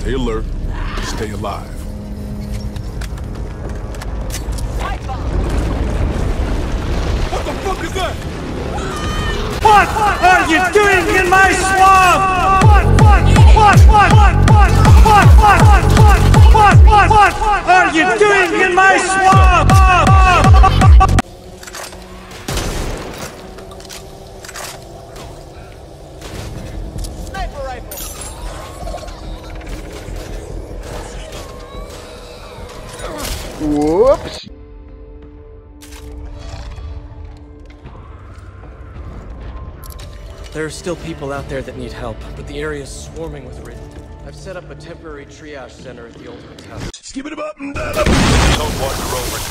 Stay alert. Stay alive. What the fuck is that? What are you doing in my swamp? What, what, what, what, what, what, what, what, what, what, what, what, what are you doing in my swamp? Whoops. There are still people out there that need help, but the area is swarming with rid. I've set up a temporary triage center at the Ultimate House. Skip it up and down. Don't walk over.